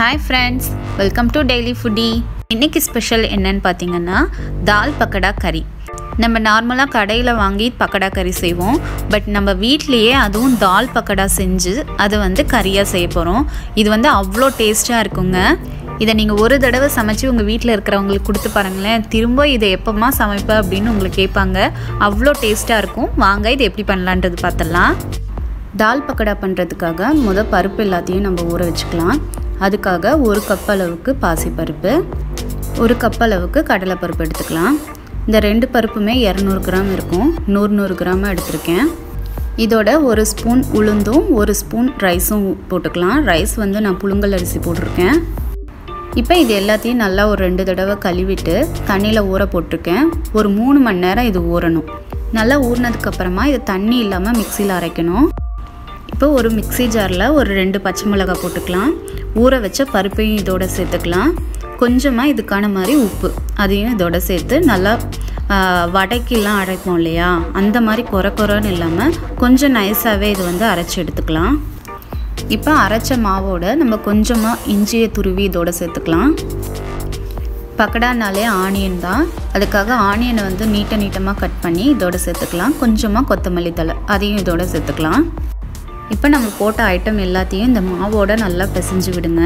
Hi friends welcome to daily foodie இன்றைக்கி special என்னன்னு பார்த்தீங்கன்னா தால் பக்கடா கறி நம்ம நார்மலாக கடையில் வாங்கி பக்கடா கறி செய்வோம். பட் நம்ம வீட்லேயே அதுவும் தால் பக்கடா செஞ்சு அதை வந்து கறியாக செய்ய போகிறோம் இது வந்து அவ்வளோ டேஸ்ட்டாக இருக்குங்க. இதை நீங்கள் ஒரு தடவை சமைச்சு உங்கள் வீட்டில் இருக்கிறவங்களுக்கு கொடுத்து பாருங்களேன். திரும்ப இதை எப்போமா சமைப்பேன் அப்படின்னு உங்களுக்கு கேட்பாங்க. அவ்வளோ டேஸ்ட்டாக இருக்கும். வாங்க இது எப்படி பண்ணலான்றது பார்த்துடலாம் தால் பக்கடா பண்ணுறதுக்காக முத பருப்பு எல்லாத்தையும் நம்ம ஊற வச்சுக்கலாம். அதுக்காக ஒரு கப் அளவுக்கு பாசிப்பருப்பு ஒரு கப் அளவுக்கு கடலைப்பருப்பு எடுத்துக்கலாம். இந்த ரெண்டு பருப்புமே இரநூறு கிராம் இருக்கும். நூறு நூறு கிராம் எடுத்திருக்கேன். இதோட ஒரு ஸ்பூன் உளுந்தும் ஒரு ஸ்பூன் ரைஸும் போட்டுக்கலாம். ரைஸ் வந்து நான் புழுங்கல் அரிசி போட்டிருக்கேன். இப்போ இது எல்லாத்தையும் நல்லா ஒரு ரெண்டு தடவை கழுவிட்டு தண்ணியில் ஊற போட்டிருக்கேன். ஒரு மூணு மணி நேரம் இது ஊறணும். நல்லா ஊறினதுக்கப்புறமா இது தண்ணி இல்லாமல் மிக்சியில் அரைக்கணும். இப்போ ஒரு மிக்சி ஜாரில் ஒரு ரெண்டு பச்சை மிளகாய் போட்டுக்கலாம். ஊற வச்ச பருப்பையும் இதோட சேர்த்துக்கலாம். கொஞ்சமாக இதுக்கான மாதிரி உப்பு. அதையும் இதோட சேர்த்து நல்லா வடைக்கெல்லாம் அரைப்போம் இல்லையா? அந்த மாதிரி குறை குறைன்னு இல்லாமல் கொஞ்சம் நைஸாகவே இது வந்து அரைச்சி எடுத்துக்கலாம். இப்போ அரைச்ச மாவோட நம்ம கொஞ்சமாக இஞ்சியை துருவி இதோட சேர்த்துக்கலாம். பக்கடானாலே ஆனியன் தான். அதுக்காக ஆனியனை வந்து நீட்ட நீட்டமாக கட் பண்ணி இதோட சேர்த்துக்கலாம். கொஞ்சமாக கொத்தமல்லி தலை அதையும் இதோட சேர்த்துக்கலாம். இப்போ நம்ம போட்ட ஐட்டம் எல்லாத்தையும் இந்த மாவோட நல்லா பிசைஞ்சு விடுங்க.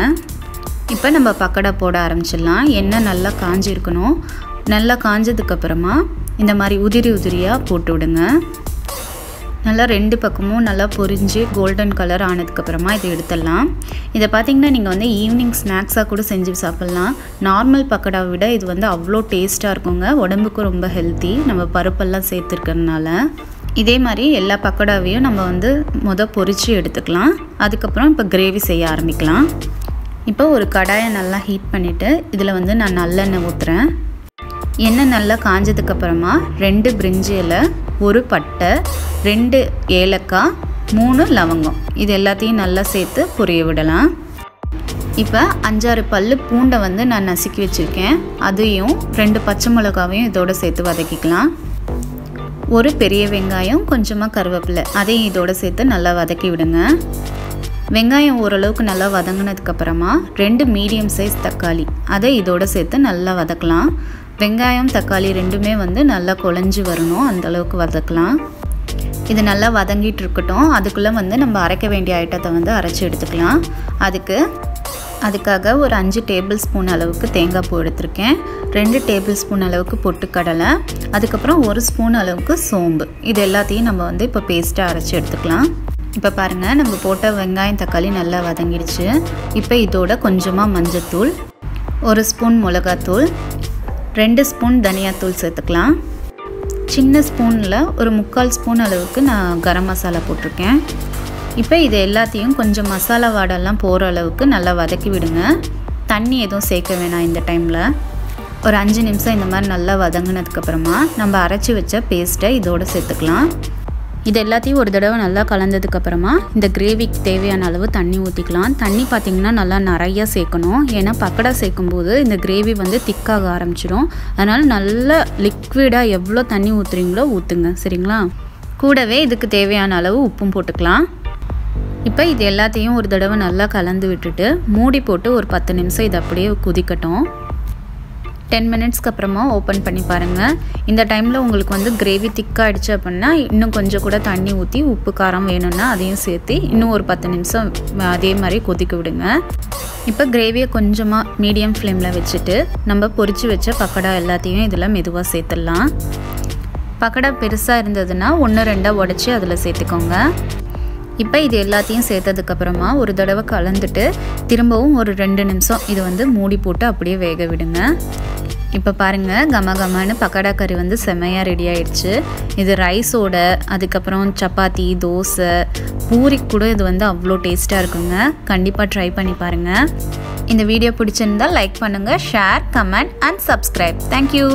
இப்போ நம்ம பக்கடா போட ஆரம்பிச்சிடலாம். எண்ணெய் நல்லா காஞ்சிருக்கணும். நல்லா காஞ்சதுக்கப்புறமா இந்த மாதிரி உதிரி உதிரியாக போட்டு விடுங்க. நல்லா ரெண்டு பக்கமும் நல்லா பொரிஞ்சு கோல்டன் கலர் ஆனதுக்கப்புறமா இதை எடுத்துடலாம். இதை பார்த்திங்கன்னா நீங்கள் வந்து ஈவினிங் ஸ்நாக்ஸாக கூட செஞ்சு சாப்பிட்லாம். நார்மல் பக்கடாவை விட இது வந்து அவ்வளோ டேஸ்ட்டாக இருக்குங்க. உடம்புக்கும் ரொம்ப ஹெல்த்தி நம்ம பருப்பெல்லாம் சேர்த்துருக்கறனால இதே மாதிரி எல்லா பக்கோடாவையும் நம்ம வந்து முத பொரித்து எடுத்துக்கலாம். அதுக்கப்புறம் இப்போ கிரேவி செய்ய ஆரம்பிக்கலாம். இப்போ ஒரு கடாயை நல்லா ஹீட் பண்ணிவிட்டு இதில் வந்து நான் நல்லெண்ணெய் ஊற்றுறேன் எண்ணெய் நல்லா காஞ்சதுக்கப்புறமா ரெண்டு பிரிஞ்சி இலை ஒரு பட்டை ரெண்டு ஏலக்காய் மூணு லவங்கம். இது எல்லாத்தையும் நல்லா சேர்த்து பொரிய விடலாம். இப்போ அஞ்சாறு பல் பூண்டை வந்து நான் நசுக்கி வச்சுருக்கேன். அதையும் ரெண்டு பச்சை மிளகாவையும் இதோடு சேர்த்து வதக்கிக்கலாம். ஒரு பெரிய வெங்காயம் கொஞ்சமாக கருவேப்பிலை. அதையும் இதோடு சேர்த்து நல்லா வதக்கி விடுங்க. வெங்காயம் ஓரளவுக்கு நல்லா வதங்கினதுக்கப்புறமா ரெண்டு மீடியம் சைஸ் தக்காளி. அதை இதோடு சேர்த்து நல்லா வதக்கலாம். வெங்காயம் தக்காளி ரெண்டுமே வந்து நல்லா குழஞ்சி வரணும். அந்த அளவுக்கு வதக்கலாம். இது நல்லா வதங்கிட்டு இருக்கட்டும். அதுக்குள்ளே வந்து நம்ம அரைக்க வேண்டிய ஐட்டத்தை வந்து அரைச்சி எடுத்துக்கலாம். அதுக்கு அதுக்காக ஒரு அஞ்சு டேபிள் ஸ்பூன் அளவுக்கு தேங்காய் பூ எடுத்திருக்கேன். ரெண்டு டேபிள் ஸ்பூன் அளவுக்கு பொட்டுக்கடலை. அதுக்கப்புறம் ஒரு ஸ்பூன் அளவுக்கு சோம்பு. இது எல்லாத்தையும் நம்ம வந்து இப்போ பேஸ்ட்டாக அரைச்சி எடுத்துக்கலாம். இப்போ பாருங்கள் நம்ம போட்ட வெங்காயம் தக்காளி நல்லா வதங்கிடுச்சு. இப்போ இதோட கொஞ்சமாக மஞ்சத்தூள் ஒரு ஸ்பூன் மிளகாத்தூள் ரெண்டு ஸ்பூன் தனியாத்தூள் சேர்த்துக்கலாம். சின்ன ஸ்பூனில் ஒரு முக்கால் ஸ்பூன் அளவுக்கு நான் கரம் மசாலா போட்டிருக்கேன். இப்போ இது எல்லாத்தையும் கொஞ்சம் மசாலா வாடெல்லாம் போகிற அளவுக்கு நல்லா வதக்கி விடுங்க. தண்ணி எதுவும் சேர்க்க வேணாம் இந்த டைமில். ஒரு அஞ்சு நிமிஷம் இந்த மாதிரி நல்லா வதங்கினதுக்கப்புறமா நம்ம அரைச்சி வச்ச பேஸ்ட்டை இதோடு சேர்த்துக்கலாம். இது எல்லாத்தையும் ஒரு தடவை நல்லா கலந்ததுக்கப்புறமா இந்த கிரேவிக்கு தேவையான அளவு தண்ணி ஊற்றிக்கலாம் தண்ணி பார்த்திங்கன்னா நல்லா நிறையா சேர்க்கணும். ஏன்னா பக்கடா சேர்க்கும்போது இந்த கிரேவி வந்து திக்காக ஆரம்பிச்சிடும் அதனால் நல்லா லிக்விடாக எவ்வளோ தண்ணி ஊற்றுறீங்களோ ஊற்றுங்க சரிங்களா? கூடவே இதுக்கு தேவையான அளவு உப்பும் போட்டுக்கலாம். இப்போ இது எல்லாத்தையும் ஒரு தடவை நல்லா கலந்து விட்டுட்டு மூடி போட்டு ஒரு பத்து நிமிஷம் இது அப்படியே குதிக்கட்டும். டென் மினிட்ஸ்க்கு அப்புறமா ஓப்பன் பண்ணி பாருங்கள் இந்த டைமில் உங்களுக்கு வந்து கிரேவி திக்காகிடுச்சு அப்படின்னா இன்னும் கொஞ்சம் கூட தண்ணி ஊற்றி உப்பு காரம் வேணும்னா அதையும் சேர்த்து இன்னும் ஒரு பத்து நிமிஷம் அதே மாதிரி கொதிக்க விடுங்க. இப்போ கிரேவியை கொஞ்சமாக மீடியம் ஃப்ளேமில் வச்சுட்டு நம்ம பொரித்து வச்ச பக்கடா எல்லாத்தையும் இதில் மெதுவாக சேர்த்துடலாம். பக்கடா பெருசாக இருந்ததுன்னா ஒன்று ரெண்டாக உடச்சி அதில் சேர்த்துக்கோங்க. இப்போ இது எல்லாத்தையும் சேர்த்ததுக்கப்புறமா ஒரு தடவை கலந்துட்டு திரும்பவும் ஒரு ரெண்டு நிமிஷம் இது வந்து மூடி போட்டு அப்படியே வேக விடுங்க. இப்போ பாருங்கள் கம கமன்னு பக்கடா கறி வந்து செமையாக ரெடி ஆயிடுச்சு. இது ரைஸோட அதுக்கப்புறம் சப்பாத்தி தோசை பூரி கூட இது வந்து அவ்வளோ டேஸ்ட்டாக இருக்குங்க. கண்டிப்பாக ட்ரை பண்ணி பாருங்கள் இந்த வீடியோ பிடிச்சிருந்தால் லைக் பண்ணுங்கள் share comment and subscribe thank you